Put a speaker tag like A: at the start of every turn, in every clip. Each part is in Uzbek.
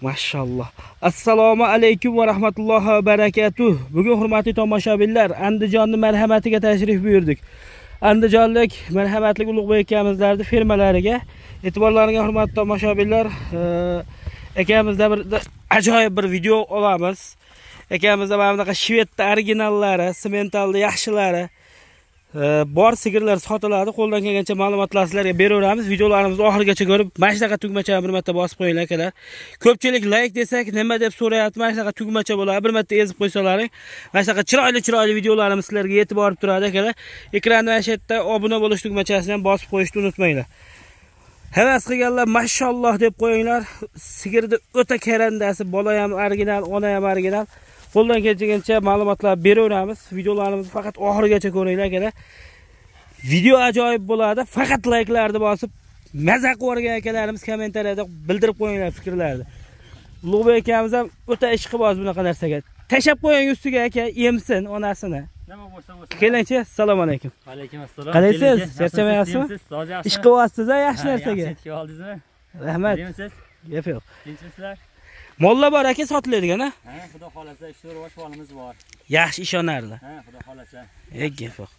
A: Mashalloh. Assalomu alaykum va rahmatullohi va barakatuh. Bugun hurmatli tomoshabinlar, andijonni marhamatiga tashrif buyurdik. Andijonlik marhamatli Ulug'bek akamizlarning fermalariga e'tiborlaringizga hurmatli tomoshabinlar, e, akamizda bir ajoyib bir video olamiz. Akamizda mana bunaqa shvedda originallari, sementalni yaxshilari bor sigirlar sotiladi. Qo'ldan kelgancha ma'lumotlar sizlarga beraveramiz. Videolarimizni oxirigacha ko'rib, mana shunaqa tugmachani bir marta bosib qo'yinglar akalar. Ko'pchilik like desak, nima deb so'rayapti? Mana shunaqa tugmacha bo'ladi. Bir marta ezib qo'ysalaring, mana shunaqa chiroyli-chiroyli videolarimiz sizlarga yetib borib turadi akalar. ekranni mana shu yerda obuna bo'lish tugmachasini ham bosib qo'yishni unutmanglar. Havas qilganlar mashalloh deb qo'yinglar. Sigirni o'ta karandasi, bola ham original, ona ham original. Qo'ldan kelgancha ma'lumotlar beraveramiz. Videolarimizni faqat oxirigacha ko'ringlar akalar. Video ajoyib bo'ladi. Faqat like'larni bosib, maza qilib o'rgan akalarimiz kommentariyada bildirib qo'yinglar fikrlarni. Ulug'bek akamiz ham o'ta ishqiboz bunaqa narsaga. Tashab qo'ying ustiga aka, emsin onasini.
B: Nima bo'lsa bo'lsin.
A: Kelingchi, assalomu alaykum.
B: Alaykum assalom.
A: Qalaysiz? Charchamayapsizmi? Ish qilyapsiz yaxshi narsaga.
B: yaxshi etib oldingizmi?
A: Rahmat. Gap yo'q.
B: Tinchmisizlar?
A: Mollar bor aka sotiladigan a?
B: Ha, xudo xolasa, ishlar rivoj holimiz bor.
A: Yaxshi ishonarli.
B: Ha, xudo xolasa.
A: E, gap yo'q.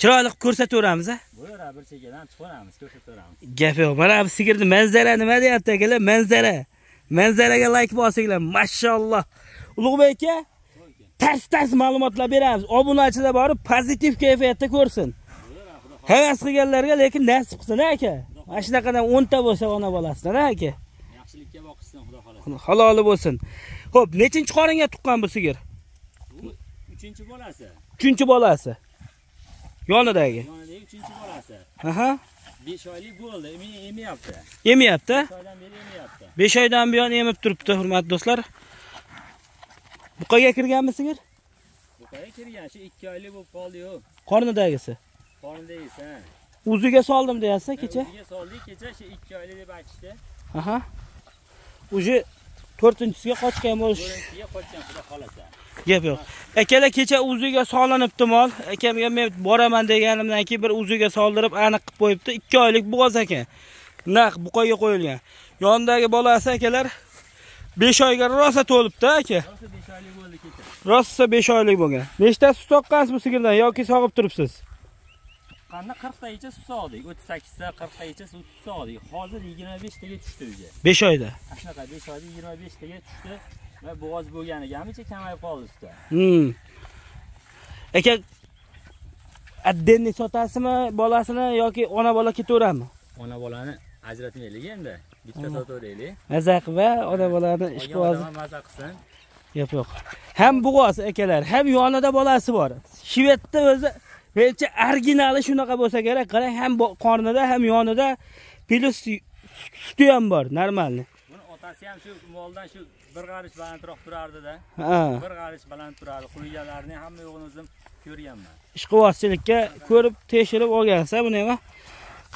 A: Chiroyli qilib ko'rsataveramiz a?
B: Buyur, bir chekkadan chiqaramiz, ko'rsataveramiz.
A: Gap yo'q. Mana bu sigirni manzara nima deyapti akalar? Manzara. Manzaraga like bosinglar. Mashalloh. Ulug'bek aka, tars-tars ma'lumotlar beramiz. Obunachilar borib pozitiv kayfiyatda ko'rsin. Havas qilganlarga lekin nasib qilsin aka. Mana shunaqadan 10 ta bo'lsa ona bolasidan aka.
B: Boqishsin, xudo xolasa.
A: Haloli bo'lsin. Xo'p, nechinchi qoringa tuqqan bu sigir?
B: Bu 3-chi bolasi.
A: 3-chi bolasi. Yonidagi.
B: Yonidagi 3-chi bolasi.
A: Aha.
B: 5 oylik bo'ldi, meni emiyapti.
A: Emiyapti.
B: 5 oydan beri.
A: 5 oydan buyon emib turibdi, hurmatli do'stlar. Buqaga kirganmi sigir?
B: Buqaga kirgan, shu 2 oylik bo'lib qoldi-yu.
A: Qornidagisi.
B: Qornidagisi.
A: Uziga soldim deyapsiz kecha.
B: O'ziga soldik, kecha shu 2 oylik deb aytishdi.
A: Aha. Uji 4-chisiga qochgan bo'lish gap yo'q. Akalar kecha uziga solinibdi mol. Akamga men boraman deganimdan keyin bir uziga soldirib aniq qilib qo'yibdi. 2 oylik bo'g'oz ekan. Naq buqaga qo'yilgan. Yonidagi bolasi akalar 5 oyga rosa to'libdi aka.
B: Rosa 5 oylik bo'ldi kecha.
A: Rosa 5 oylik bo'lgan. Nechta sut toqqansiz bu sigirdan yoki sog'ib turibsiz?
B: Qanday 40 tagacha suv soldik. 38 ta 40 tagacha suv soldik. Hozir 25 taga tushdi bizga.
A: 5 oyda.
B: Mana shunaqa 5 oyda 25 taga tushdi va bo'g'oz bo'lganigacha kamayib qoldi usta.
A: Hmm. Aka addenni sotasizmi bolasini yoki ona bola ketaveradimi?
B: Ona bolani ajratmaylik endi. Bitta sotaveraylik.
A: Maza qilib va ona bolani ish
B: Qolgan
A: qilyapsiz.
B: odam maza qilsin.
A: Yo'q, yo'q. Ham bug'oz akalar, ham yonida bolasi bor. Shvedda o'zi mencha originali shunaqa bo'lsa kerak. Qarang, ham qornida, ham yonida plus suti ham bor, normalni.
B: Buni otasi ham shu moldan shu bir qarish balandroq turardi-da. Bir qarish baland turardi. Quyiganlarni hamma yo'g'ini o'zim ko'rganman.
A: ishqibozchilikka ko'rib tekshirib olgansa buni ham.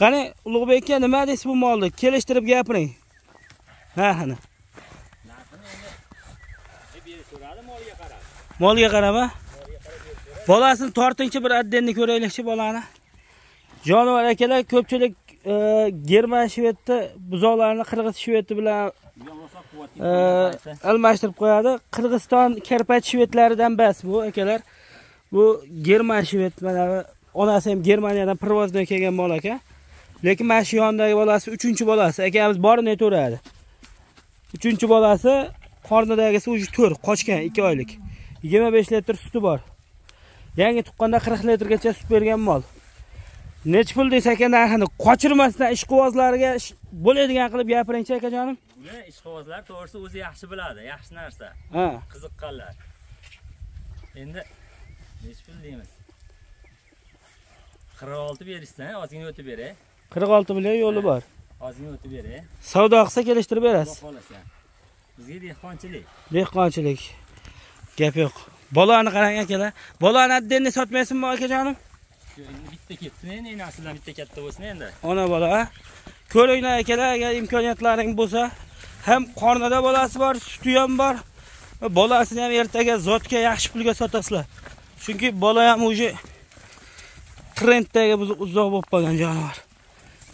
A: Qani Ulug'bek aka nima deysiz bu molni? Kelishtirib gapiring. Ha, ana.
B: Narxini endi molga qarab.
A: Molga qarama. Bolasini tortingchi bir addenni ko'raylikchi bolani. Jonivor akalar ko'pchilik e, German shvedni buzoqlarni Qirg'iz shvedi bilan e, almashtirib qo'yadi. Qirg'iziston karpat shvedlaridan bas bu akalar. Bu German shved mana onasi ham Germaniyadan provozdan kelgan bola ekan Lekin mana shu yonidagi bolasi 3-bolasi. Akamiz borini aytaveradi. 3-bolasi qornidagisi уже 4 qochgan 2 oylik. 25 litr suti bor. Yangi tuqqanda 40 litrgacha sut bergan mol. Nech pul desa ekan narxini qochirmasdan ishqibozlarga ish- bo'ladigan qilib gapiringchi akajonim.
B: Buni ishqibozlar to'g'risi o'zi yaxshi biladi, yaxshi narsa,
A: Ha.
B: qiziqqanlar. Endi nech pul deymiz? 46 berishsan, ozgina o'tib beray.
A: 46 million yo'li bor.
B: Ozgina o'tib beray.
A: Savdo qilsa kelishtirib berasiz.
B: Bizga dehqonchilik.
A: Dehqonchilik. Gap yo'q. Bolani qarang akalar. Bolani addenni sotmaysizmi akajonim?
B: Bitta ketsin endi enasidan bitta katta bo'lsin endi.
A: Ona bola. a? Ko'ringlar akalar, agar imkoniyatlaring bo'lsa, ham qornida bolasi bor, suti ham bor. Bolasini ham ertaga zotga yaxshi pulga sotasizlar. Chunki bola ham уже trenddagi uzoq bo'lib qolgan jonivor.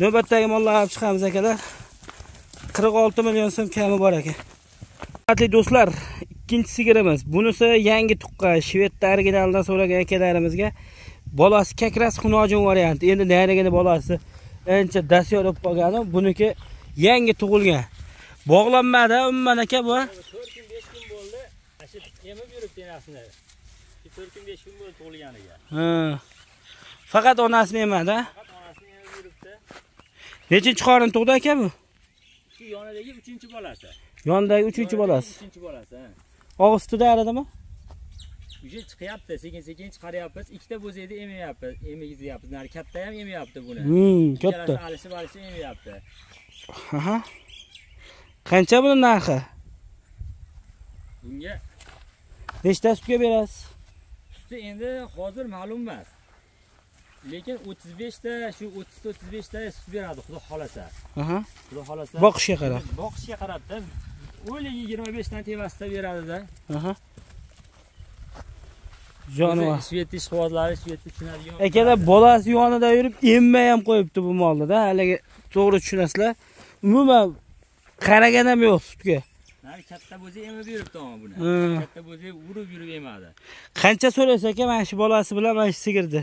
A: Navbatdagi mollarni olib chiqamiz akalar. 46 million so'm kami bor ekan. Hurmatli do'stlar, ikkinchi sigirimiz. Bunisi yangi tuqqan, Shvedda originalidan so'ragan akalarimizga bolasi kakras xunojin varianti. Endi narigini bolasi ancha dasyor bo'lib qolgani, buniki yangi tug'ilgan. Bog'lanmadi, umuman aka bu.
B: 4 kun 5 kun bo'ldi. Emib yuribdi enasini. 4 kun 5 kun bo'ldi tug'ilganiga.
A: Faqat onasini emadi.
B: Faqat onasini emib yuribdi.
A: Nechinchi qorin tug'di aka bu?
B: Yonidagi 3-chi bolasi.
A: Yondagi 3-chi bolasi.
B: 3-chi bolasi.
A: Og'iz tutida aradimi?
B: Uje chiqyapti, sekin-sekin chiqaryapmiz. Ikkita bo'zakni emayapmiz, emigyapmiz. Nari katta ham emayapti buni.
A: Hmm, katta.
B: Alishib alishib emayapti.
A: Aha. Qancha buni narxi?
B: Bunga
A: Nechta sutga berasiz?
B: suti endi hozir ma'lum emas. Lekin 35 ta, shu 30 35 ta sut beradi, xudo xolasa.
A: Aha.
B: Xudo xolasa.
A: Boqishga qarab.
B: Boqishga qarabda. O'yligi 25 dan tevasida beradi-da.
A: Jonivor.
B: Svet ishqibozlari, svet tushunadigan.
A: Akalar bolasi yonida yurib emmay ham qo'yibdi bu molda-da. Haligi to'g'ri tushunasizlar. Umuman qaragan ham yo'q sutga.
B: Katta bo'zak emib yuribdi ama buni. Katta bo'zak urib yurib emadi.
A: Qancha so'rasa aka mana shu bolasi bilan mana shu sigirdi.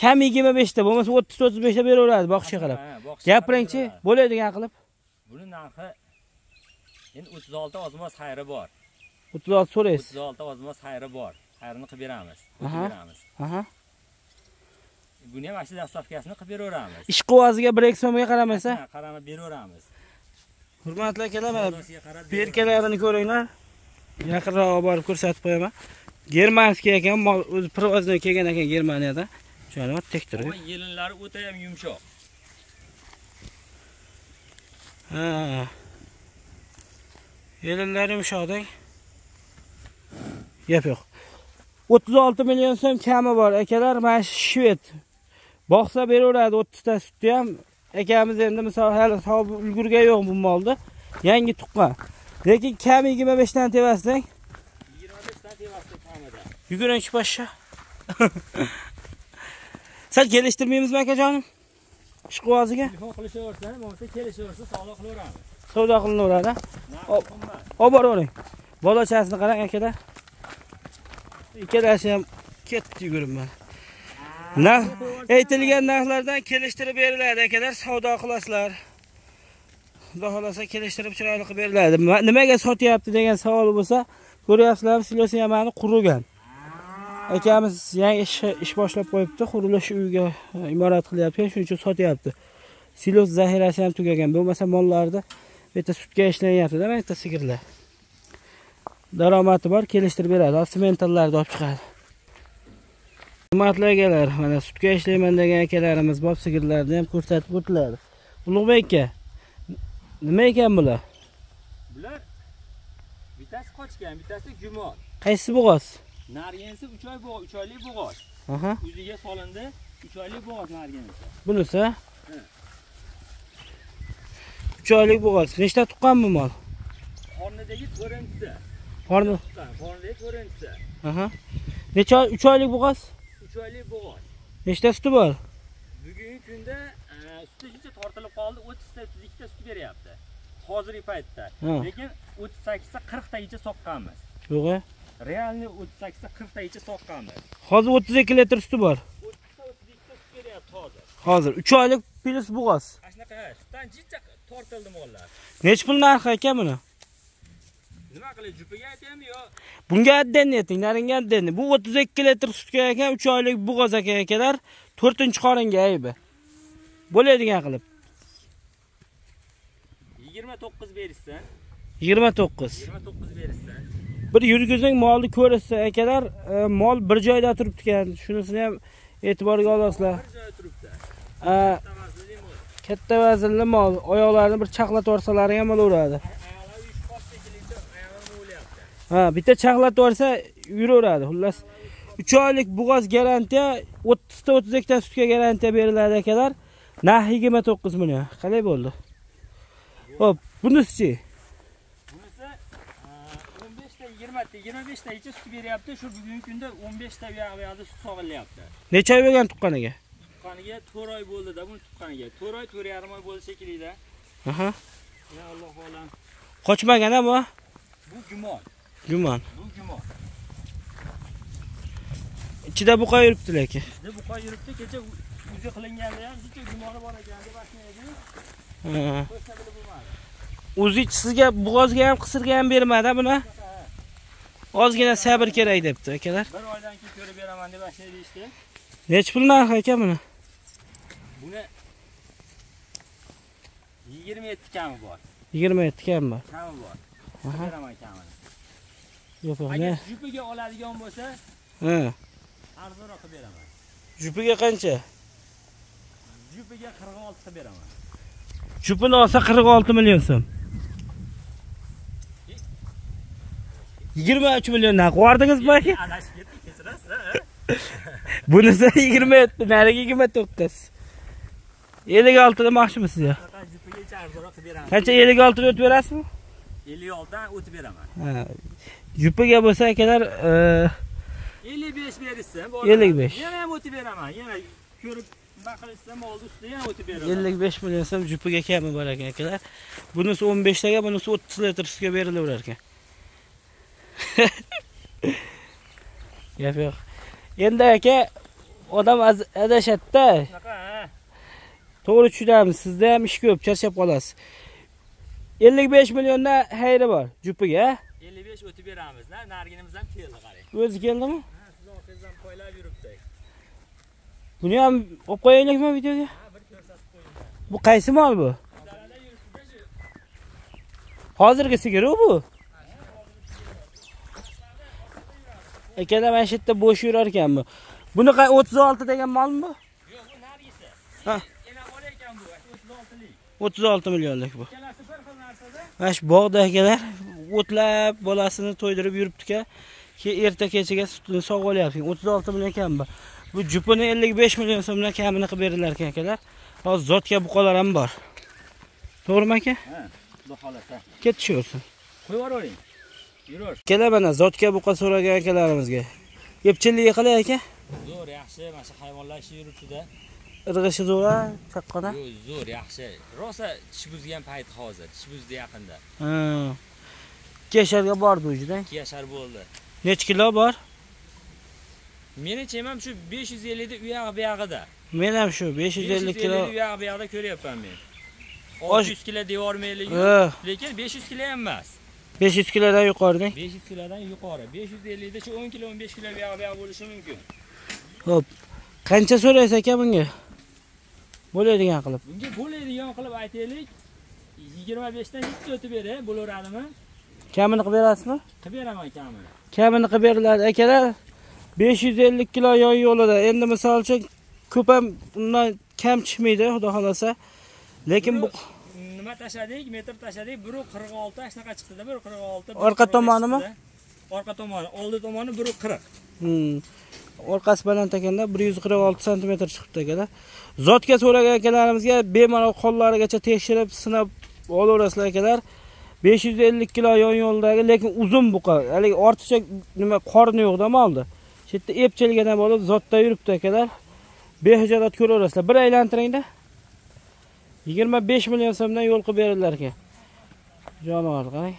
A: Kam 25 ta, bo'lmasa 30 35 ta beraveradi boqishga qarab.
B: Beradi.
A: bo'ladigan qilib.
B: Buni narxi endi 36 ozmos xayri bor.
A: 36 so'raysiz.
B: 36 ozmos xayri bor. Xayrini qilib beramiz. Beramiz.
A: Aha.
B: Buni ham ashla dastavkasini qilib beraveramiz.
A: Ish quvoziga 1 so'mga qaramasa,
B: Ha, qarama beraveramiz.
A: hurmatli akalar, berkalarini ko'ringlar. Yaqinroq olib borib ko'rsatib qo'yaman. Germanskiy ekan, mol- o'zi provozdan kelgan ekan Germaniyadan. Jonivor tek turib.
B: Yelinlari o'ta ham yumshoq.
A: Ha. Yerlarni yumshoqding. Gap yo'q. 36 million so'm kami bor akalar, mana shu shved. Boqsa beraveradi 30 ta sutni ham. Akamiz endi misol hali savob ulgurgan yo'q bu molda. Yangi tuqqan. Lekin kam 25 dan tevasdan.
B: 25 dan tevasdan kamida.
A: Yugurinchi pashsha. Sal kelishtirmaymizmi akajonim? Ishqivoziga
B: Telefon qilishaversa, bo'lmasa kelishaversa savdo qilaveramiz.
A: Savdo qilinaveradi. Olib boravering. Bolachasini qarang akalar. Ikkalasi ham ketdi yuguribman. Narx aytilgan narxlardan kelishtirib beriladi akalar, savdo qilasizlar. Xudo xohlasa kelishtirib chiroyli qilib beriladi. Nimaga sotyapti degan savol bo'lsa, ko'ryapsizlar, silos yamani qurigan. Akamiz yangi ish, boshlab qo'yibdi, qurilish uyiga e, imorat qilyapti, shuning uchun sotyapti. Silos zaxirasi ham tugagan. Bo'lmasa mollarni bu yerda sutga ishlanyapti-da, mana yerda sigirlar. daromadi bor kelishtirib beradi sementallarni olib chiqadi hurmatli akalar mana sutga ishlayman degan akalarimiz bor sigirlarni ham ko'rsatib o'tiladi ulug'bek aka nima ekan bular
B: Bular bittasi qochgan, bittasi gumon.
A: qaysi bo'g'oz
B: Narginisi 3 oy bo'g'oz, 3 oylik bo'g'oz. Yuziga solindi, 3 oylik bo'g'oz narginisi.
A: bunisi uch oylik bo'g'oz nechta tuqqan bu mol
B: Qornidagi to'rintisi.
A: qorni
B: Qornidagi to'rintisi.
A: aha necha oy uch oylik bo'g'oz
B: 3 oylik bo'g'oz.
A: nechta suti bor
B: Bugungi kunda e, suti shuncha tortilib qoldi, 30 ta 32 ta sut beryapti. Hozirgi paytda. Lekin 38 ta 40 tagicha soqqanmiz.
A: yo'q a
B: Realni 38 ta 40 tagicha soqqanmiz.
A: hozir 32 litr suti bor
B: 30 ta 32 ta sut beryapti hozir.
A: Hozir uch oylik plus bo'g'oz
B: Ana shunaqa sutdan jincha tortildi mollar.
A: nechi pul narxi aka buni
B: Nima qilay, jupiga aytaymi yo?
A: Bunga addenni ayting, naringa addenni. Bu 32 litr sutga ekan, 3 oylik bo'g'oz aka akalar, 4-chi qoringa aybi. Bo'ladigan qilib.
B: 29 berishsan,
A: 29.
B: 29 berishsan.
A: Bir yurgizing molni ko'rishsa akalar, e, mol bir joyda turibdi ekan. Shunisini ham e'tiborga olasizlar.
B: Bir joyda turibdi.
A: Katta vaznli mol, oyoqlarini bir chaqlatib yuborsalari ham bo'laveradi. Ha, bitta chaqlatib yuborsa yuraveradi. Xullas 3 oylik bo'g'oz garantiya, 30 ta 32 ta sutga garantiya beriladi akalar. Narx 29 million. Qalay bo'ldi? Xo'p, bunisi-chi?
B: Bunisi e, 15 ta 20 ta 25 tagacha sut beryapti. Shu bugungi kunda 15 ta bu yoqda sut sog'ilyapti.
A: Necha oy bo'lgan tuqqaniga?
B: Tuqqaniga 4 oy bo'ldi-da, buni tuqqaniga. 4 oy, 4,5 oy bo'ldi shekilli-da.
A: Aha.
B: Ya Alloh olam.
A: Qochmagan ha bu?
B: gumon.
A: Gumon.
B: Bu gumon.
A: Ichida buqa yuribdi lekin.
B: Bizda buqa yuribdi, kecha uzi qilinganda ham bitta gumoni bor ekan deb aytmaydi.
A: Ha. O'zich sizga bo'g'ozga ham qisirga ham bermadi buni. Ozgina sabr kerak debdi akalar.
B: Bir oydan keyin ko'rib beraman deb aytmaydi ishdi.
A: Nech pul narxi aka buni?
B: Buni 27 kami bor.
A: 27 kam bor.
B: Kami bor.
A: Aha.
B: Beraman kamini.
A: Yo'q, yo'q.
B: Agar jupiga oladigan bo'lsa,
A: Ha.
B: arzonroq qilib beraman.
A: Jupiga qancha?
B: Jupiga 46 qilib beraman.
A: Jupini olsa 46 million so'm. 23 milliondan qordingizmi aka?
B: Adashib ketdik, kechirasiz?
A: Bunisi 27, narigi 29. 56 demoqchimisiz ya?
B: Faqat jupigacha arzonroq qilib beraman.
A: Qancha 56 dan o'tib berasizmi?
B: 56 dan o'tib beraman.
A: Ha. Jupiga bo'lsa akalar, e,
B: 55 berishsa,
A: 55.
B: Yana ham o'tib beraman. Yana ko'rib nima qilishsa, molni ustida yana o'tib beraman.
A: 55 million so'm jupiga kami bor ekan akalar. Bunisi 15 taga, bunisi 30 litr sutga berilaverar ekan. Gap yo'q. Endi aka odam adashadi-da.
B: Shunaqa.
A: To'g'ri tushunamiz. Sizda ham ish ko'p, charchab qolasiz. 55 milliondan xayri bor jupiga.
B: 55 o'tib beramiz. Na, narginimiz ham keldi qarang.
A: O'zi keldimi?
B: Ha, siz orqangizdan poylab yuribdi.
A: Buni ham olib qo'yaylikmi videoga?
B: Ha, bir ko'rsatib qo'ying.
A: Bu qaysi mol bu? Hozirgi sigiri bu. Akalar mana shu yerda bo'sh yurar ekan bu. Buni qay- 36 degan molmi bu?
B: Yo'q, bu nargisi.
A: Ha.
B: Yana bola ekan bu, 36lik.
A: 36 millionlik bu.
B: Ikkalasi bir xil narsada.
A: Mana shu bog'da akalar o'tlab bolasini to'ydirib yuribdi-ka. Keyin erta kechaga sutini sog'ib olyapti. 36 million kam bu. Bu jupini 55 million so'mdan kamini qilib berilar ekan akalar. Hozir zotga buqalar ham bor. To'g'rimi aka?
B: Ha, xudo xolasa.
A: Ketishaversin.
B: Qo'yib yuboring. Yurur.
A: Akalar mana zotga buqa so'ragan akalarimizga. Epchilligi qalay aka?
B: Zo'r, yaxshi. Mana shu hayvonlar ishi yuribdi-da.
A: Irg'ishi zo'ra, chaqqona.
B: Yo'q, zo'r, yaxshi. Rosa tish buzgan payt hozir, tish buzdi yaqinda.
A: Ha. Kesharga bordi ujidan.
B: 2 yashar bo'ldi.
A: Nech kilo bor?
B: Meni chemam shu 550 da u yog'i bu yog'ida.
A: Men ham shu 550 kilo.
B: u yog'i bu yoqda ko'ryapman men.
A: Osh-
B: 600 kilo devormaylik. Lekin 500 kilo ham emas.
A: 500 kilodan yuqoridang.
B: 500 kilodan yuqori. 550 da shu 10 kilo, 15 kilo bu yog'i bu yog'i bo'lishi mumkin.
A: Xo'p. Qancha so'raysiz aka bunga? Bo'ladigan qilib.
B: Bunga bo'ladigan qilib aytaylik, 25 dan 7 o'tib beray, bo'laveradimi?
A: Kamini qilib berasizmi?
B: Qilib beraman kamini.
A: Kamini qilib beriladi akalar. 550 kilo yoy yo'lida. Endi misol uchun ko'p ham undan kam chiqmaydi, xudo xolasa. Lekin bu
B: nima tashadik, metr tashadik, biri 46 shunaqa chiqdi-da, biri 46. biri
A: Orqa
B: 45
A: tomonimi?
B: Orqa tomoni, oldi tomoni biri 40.
A: Orqasi baland ekanda 146 sm chiqibdi akalar. Zotga so'ragan akalarimizga bemalol qo'llarigacha tekshirib, sinab olaverasizlar akalar. 550 kilo yon yo'ldagi, lekin uzun buqa. Haligi ortiqcha nima qorni yo'qda molni. Shu yerda epchilgadan bo'lib zotda yuribdi akalar. Behijolat ko'raverasizlar. Bir aylantiringda. 25 million so'mdan yo'l qilib berdilar ekan. jonivorni qarang.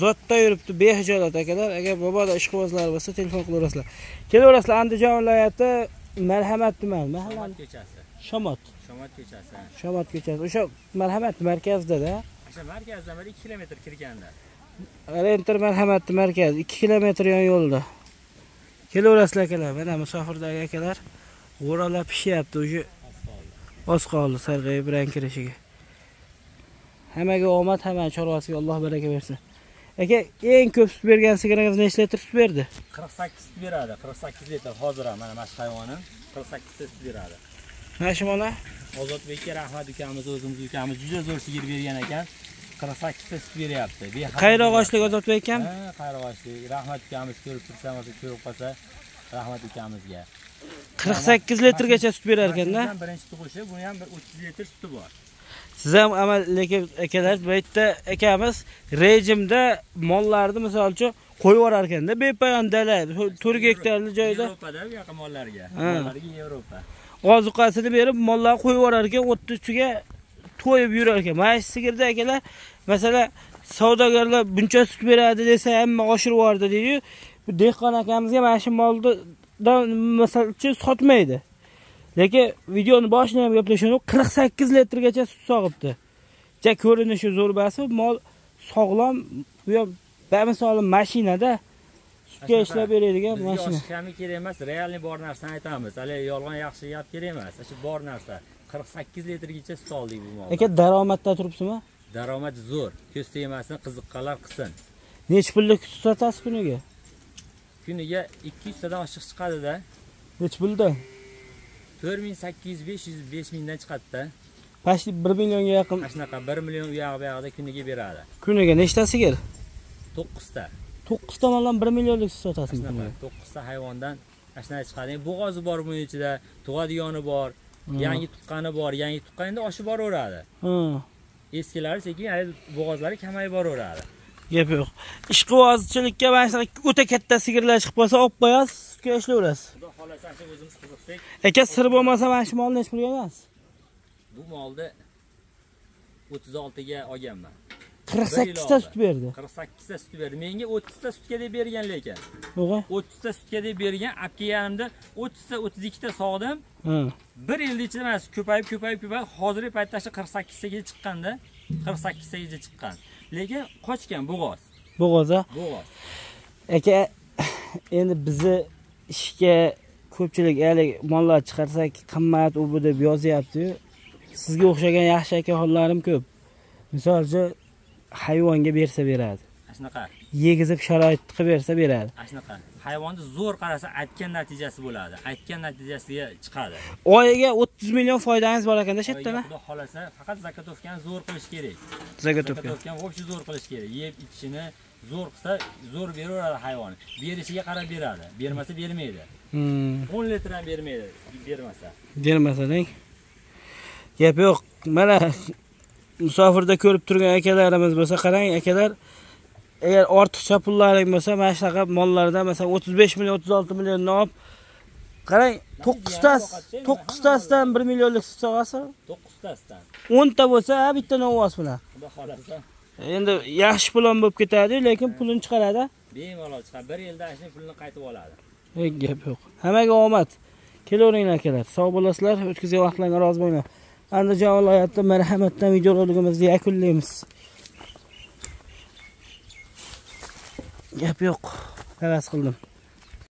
A: Zotda yuribdi behijolat akalar. Agar boboda ishqibozlar bo'lsa, telefon qilaverasizlar. Kelaverasizlar Andijon viloyati Marhamat tumani, mahalla
B: ko'chasi.
A: Shomot.
B: Shomat ko'chasi.
A: Shomot ko'chasi. O'sha Marhamat markazida-da.
B: O'sha markazdan bir 2 kilometr kirganda.
A: Renter Marhamat markaz 2 kilometr yon yo'lda. Kelaverasizlar akalar. Mana musofirdagi akalar g'o'ralab pishyapti. O'sha oz qoldi sarg'ayib rang kirishiga. Hammaga omad, hamma chorvasiga Alloh baraka bersin. Aka, eng ko'p sut bergan sigiringiz nechta litr sut berdi?
B: 48 sut beradi. 48 litr hozir ham mana mana hayvonim 48 sut beradi.
A: Mana shu mana
B: Ozodbekka rahmat ukamiz, o'zimiz ukamiz juda zo'r sigir bergan ekan. 48 ta sut beryapti.
A: Qayrog'ochlik Ozodbek akam.
B: Ha, Qayrog'ochlik. Rahmat ukamiz ko'rib tursa, bo'lsa ko'rib qolsa, rahmat ukamizga.
A: 48 litrgacha sut berar ekanda.
B: Birinchi tug'ishi, buni ham bir 30 litr suti bor.
A: Siz ham amal akalar bu yerda akamiz rejimda mollarni misol uchun qo'yib yuborar ekanda bepoyon dala 4 gektarli joyda
B: Yevropada bu yoqqa mollarga. Mollarga Yevropa.
A: ozuqasini berib mollarni qo'yib yuborar ekan o'tni ustiga to'yib yurar ekan mana shu sigirda akalar masalan savdogarlar buncha sut beradi desa hamma oshirib yubordi deydi bu dehqon akamizga mana shu molni misol uchun sotmaydi lekin videoni boshida ham gaplashgandim qirq sakkiz litrgacha sut sog'ibdi ja ko'rinishi zo'r basi mol sog'lom bu ham bamisoli mashinada sutga ishlab beradigan mashina
B: kami kerak emas, realniy bor narsani aytamiz. Hali yolg'on yaxshi gap kerak emas. Shu bor narsa. 48 litrgacha sut oldik bu moldan.
A: aka daromadda turibsizmi
B: Daromad zo'r. Ko'z tegmasin, qiziqqanlar qilsin.
A: nechi pullik sut sotasiz kuniga
B: Kuniga 200 tadan oshiq chiqadi-da.
A: nechi puldan
B: 4800, 500, 5000 dan mingdan chiqadida
A: почти bir millionga yaqin
B: Mana shunaqa 1 million u yog'i bu yog'ida kuniga beradi.
A: kuniga nechta sigir
B: 9 ta.
A: to'qqizta moldan bir millionlik sut sotasizmi
B: Shunaqa
A: to'qqizta
B: 9 ta hayvondan mana shunaqa chiqadi. Bo'g'ozi bor buni ichida, tug'adigani bor, yangi tuqqani bor. Yangi tuqqan endi oshib boraveradi. Eskilari sekin hali bo'g'ozlari kamayib boraveradi.
A: Gap yo'q ishqibozchilikka mana shunaqa o'ta katta sigirlar chiqib qolsa olib qo'yasiz sutga ishlayverasiz
B: Xudo xolasa shu o'zimiz qiziqsak,
A: aka sir bo'lmasa mana shu molni nechi pulga olasiz
B: bu molni 36 ga olganman.
A: qirq sakkizta sut berdi
B: 48 ta sut berdi. Menga 30 ta sutga deb bergan lekin.
A: yo'q
B: 30 ta sutga deb bergan, olib kelganimda 30 ta 32 ta sog'dim. Bir yil ichida mana ko'payib, ko'payib, ko'payib, hozirgi paytda shu 48 taga chiqqanda, 48 tagacha chiqqan. Lekin qochgan bo'g'oz.
A: bo'g'oza
B: Bo'g'oz.
A: aka endi bizni ishga ko'pchilik hali mollar chiqarsak qimmat u bu deb yozyapti sizga o'xshagan yaxshi akaxonlarim ko'p misol uchun hayvonga bersa beradi
B: shunaqa.
A: yegizib sharoit qilib bersa beradi
B: shunaqa. Hayvonni zo'r qarasa aytgan natijasi bo'ladi. Aytgan natijasiga chiqadi.
A: oyiga 30 million foydangiz bor ekanda shu yerdami
B: Xudo xolasa, faqat zakotovkani zo'r qilish kerak.
A: zagotovka
B: Zakotovkani voобще zo'r qilish kerak. Yeb ichishini zo'r qilsa, zo'r beraveradi hayvon. Berishiga qarab beradi. Bermasa bermaydi.
A: Hmm,
B: 10 litr ham bermaydi, bermasa.
A: bermasading gap yo'q mana musofirda ko'rib turgan akalarimiz bo'lsa qarang akalar agar ortiqcha pullaring bo'lsa mana shunaqa mollardan masalan 35 million 36 millionni olib qarang to'qqiztasi to'qqiztasidan 1 millionlik sut sog'asi
B: 9 tasidan.
A: 10 ta bo'lsa bitta novoz bilan.
B: Xudo xolasa,
A: endi yaxshi pulon bo'lib ketadi lekin pulini chiqaradi
B: bemalol chiqadi. 1 yilda ana pulni qaytib oladi.
A: Hech gap yo'q. Hammaga omad. Kelaveringlar akalar sog' bo'lasizlar o'tkazgan vaqtlarga rozi bo'linglar. Andijon viloyati marhamatdan videorolikimizni yakunlaymiz gap yo'q havas qildim